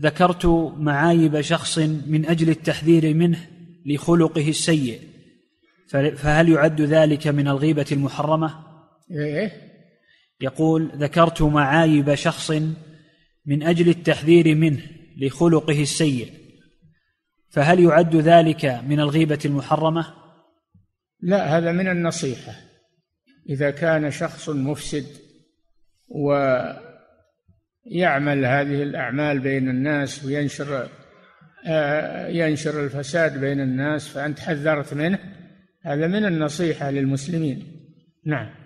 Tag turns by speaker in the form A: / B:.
A: ذكرت معايب شخص من أجل التحذير منه لخلقه السيء فهل يعد ذلك من الغيبة المحرمة؟
B: إيه.
A: يقول ذكرت معايب شخص من أجل التحذير منه لخلقه السيء فهل يعد ذلك من الغيبة المحرمة؟
B: لا هذا من النصيحة. إذا كان شخص مفسد ويعمل هذه الأعمال بين الناس وينشر آه، ينشر الفساد بين الناس فأنت حذرت منه؟ هذا من النصيحة للمسلمين. نعم.